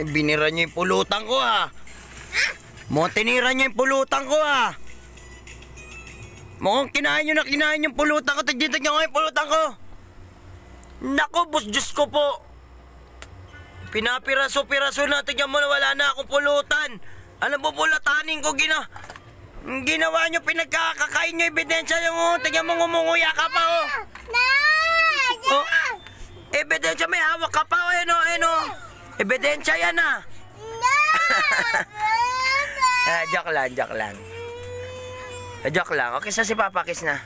Eh, binira niyo yung pulutan ko ah. Mukhang tinira niyo yung pulutan ko ah. Mukhang kinain niyo na kinain yung pulutan ko. Tignan niyo yung pulutan ko. Nako, boss, Diyos ko po. Pinapiraso-piraso na. Tignan mo na wala na akong pulutan. Alam mo, pulatanin ko gina... Ginawa niyo, pinagkakakain niyo ebidensya yung... oh. Tignan mo, ngumunguya ka pa, oh. Oh, ebidensya may hawak ka pa, oh, ano, ano. Ebidensya yan, ah. Ah, joke lang, joke lang. Ah, joke lang. Okay, sa si Papa Kiss na.